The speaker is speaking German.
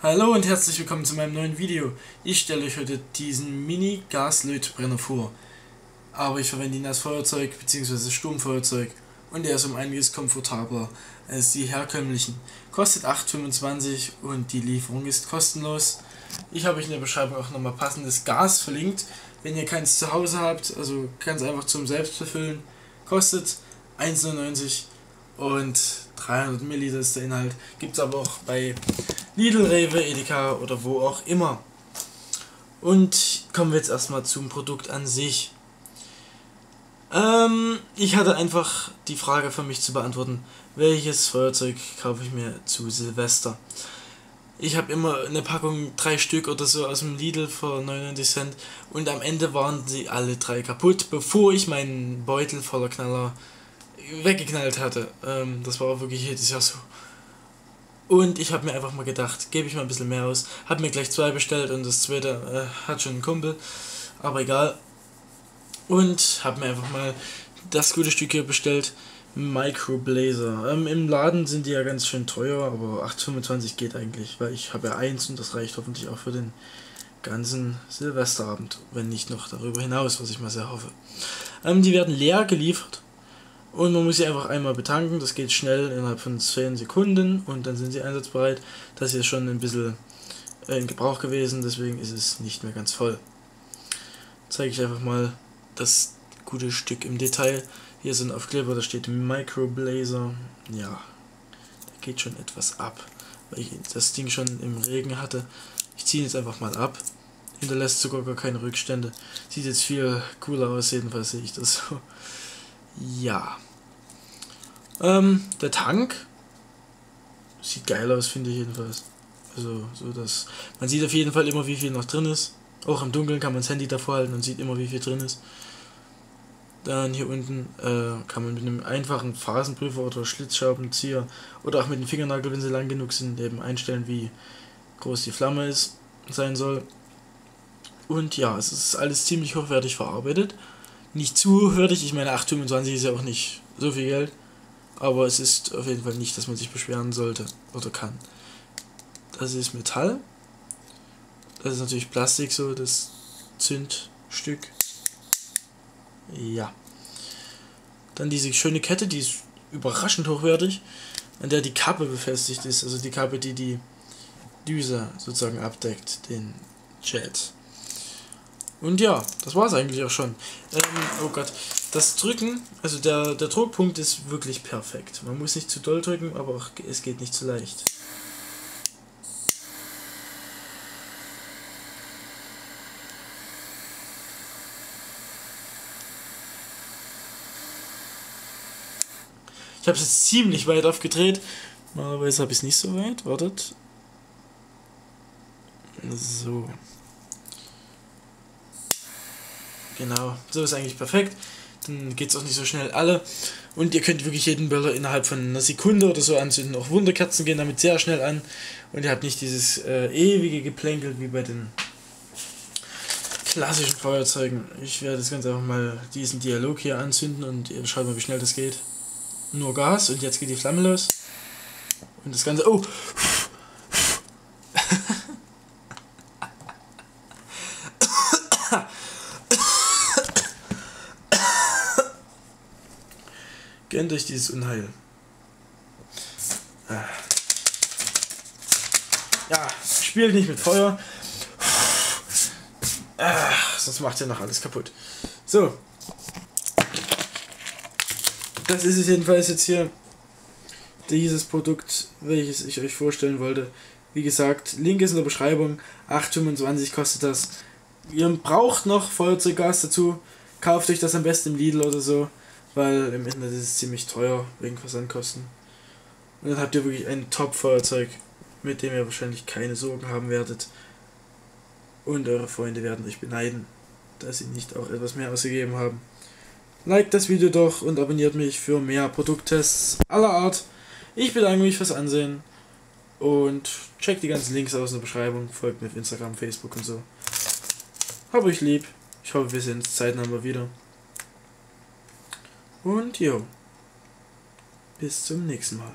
Hallo und herzlich willkommen zu meinem neuen Video. Ich stelle euch heute diesen Mini-Gaslötbrenner vor. Aber ich verwende ihn als Feuerzeug bzw. Sturmfeuerzeug und er ist um einiges komfortabler als die herkömmlichen. Kostet 8,25 und die Lieferung ist kostenlos. Ich habe euch in der Beschreibung auch nochmal passendes Gas verlinkt. Wenn ihr keins zu Hause habt, also ganz einfach zum Selbstbefüllen, kostet 1,99 und 300 Milliliter ist der Inhalt. Gibt es aber auch bei Lidl, Rewe, Edeka oder wo auch immer. Und kommen wir jetzt erstmal zum Produkt an sich. Ähm, ich hatte einfach die Frage für mich zu beantworten, welches Feuerzeug kaufe ich mir zu Silvester? Ich habe immer eine Packung, drei Stück oder so aus dem Lidl für 99 Cent und am Ende waren sie alle drei kaputt, bevor ich meinen Beutel voller Knaller weggeknallt hatte. Ähm, das war wirklich jedes Jahr so. Und ich habe mir einfach mal gedacht, gebe ich mal ein bisschen mehr aus. Habe mir gleich zwei bestellt und das zweite äh, hat schon ein Kumpel. Aber egal. Und habe mir einfach mal das gute Stück hier bestellt. Microblazer. Ähm, Im Laden sind die ja ganz schön teuer, aber 8,25 geht eigentlich, weil ich habe ja eins und das reicht hoffentlich auch für den ganzen Silvesterabend, wenn nicht noch darüber hinaus, was ich mal sehr hoffe. Ähm, die werden leer geliefert und man muss sie einfach einmal betanken, das geht schnell innerhalb von 10 Sekunden und dann sind sie einsatzbereit. Das hier ist schon ein bisschen äh, in Gebrauch gewesen, deswegen ist es nicht mehr ganz voll. Zeige ich einfach mal das gute Stück im Detail. Hier sind Aufkleber, da steht Microblazer. Ja, da geht schon etwas ab, weil ich das Ding schon im Regen hatte. Ich ziehe jetzt einfach mal ab. Hinterlässt sogar gar keine Rückstände. Sieht jetzt viel cooler aus, jedenfalls sehe ich das so. Ja. Ähm, der Tank sieht geil aus, finde ich jedenfalls. Also, so dass man sieht auf jeden Fall immer, wie viel noch drin ist. Auch im Dunkeln kann man das Handy davor halten und sieht immer, wie viel drin ist. Dann hier unten äh, kann man mit einem einfachen Phasenprüfer oder Schlitzschraubenzieher oder auch mit dem Fingernagel, wenn sie lang genug sind, eben einstellen, wie groß die Flamme ist, sein soll. Und ja, es ist alles ziemlich hochwertig verarbeitet nicht zu hörtig. Ich meine, 8,25 ist ja auch nicht so viel Geld. Aber es ist auf jeden Fall nicht, dass man sich beschweren sollte oder kann. Das ist Metall. Das ist natürlich Plastik, so das Zündstück. Ja. Dann diese schöne Kette, die ist überraschend hochwertig, an der die Kappe befestigt ist. Also die Kappe, die die Düse sozusagen abdeckt, den Jet. Und ja, das war es eigentlich auch schon. Ähm, oh Gott, das Drücken, also der, der Druckpunkt ist wirklich perfekt. Man muss nicht zu doll drücken, aber auch, es geht nicht zu leicht. Ich habe es jetzt ziemlich weit aufgedreht. Normalerweise habe ich es nicht so weit. Wartet. So. Genau, so ist eigentlich perfekt. Dann geht es auch nicht so schnell alle. Und ihr könnt wirklich jeden Böller innerhalb von einer Sekunde oder so anzünden. Auch Wunderkerzen gehen damit sehr schnell an. Und ihr habt nicht dieses äh, ewige Geplänkel wie bei den klassischen Feuerzeugen. Ich werde das Ganze einfach mal diesen Dialog hier anzünden und ihr schaut mal, wie schnell das geht. Nur Gas und jetzt geht die Flamme los. Und das Ganze. Oh! Gönnt euch dieses Unheil. Ah. Ja, spielt nicht mit Feuer. Ach, sonst macht ihr noch alles kaputt. So. Das ist es jedenfalls jetzt hier. Dieses Produkt, welches ich euch vorstellen wollte. Wie gesagt, Link ist in der Beschreibung. 8,25 kostet das. Ihr braucht noch Feuerzeuggas dazu. Kauft euch das am besten im Lidl oder so weil im Internet ist es ziemlich teuer wegen Versandkosten. Und dann habt ihr wirklich ein Top-Feuerzeug, mit dem ihr wahrscheinlich keine Sorgen haben werdet. Und eure Freunde werden euch beneiden, dass sie nicht auch etwas mehr ausgegeben haben. Liked das Video doch und abonniert mich für mehr Produkttests aller Art. Ich bedanke mich fürs Ansehen und checkt die ganzen Links aus in der Beschreibung. Folgt mir auf Instagram, Facebook und so. Hab euch lieb. Ich hoffe, wir sehen uns zeitnah mal wieder. Und jo, bis zum nächsten Mal.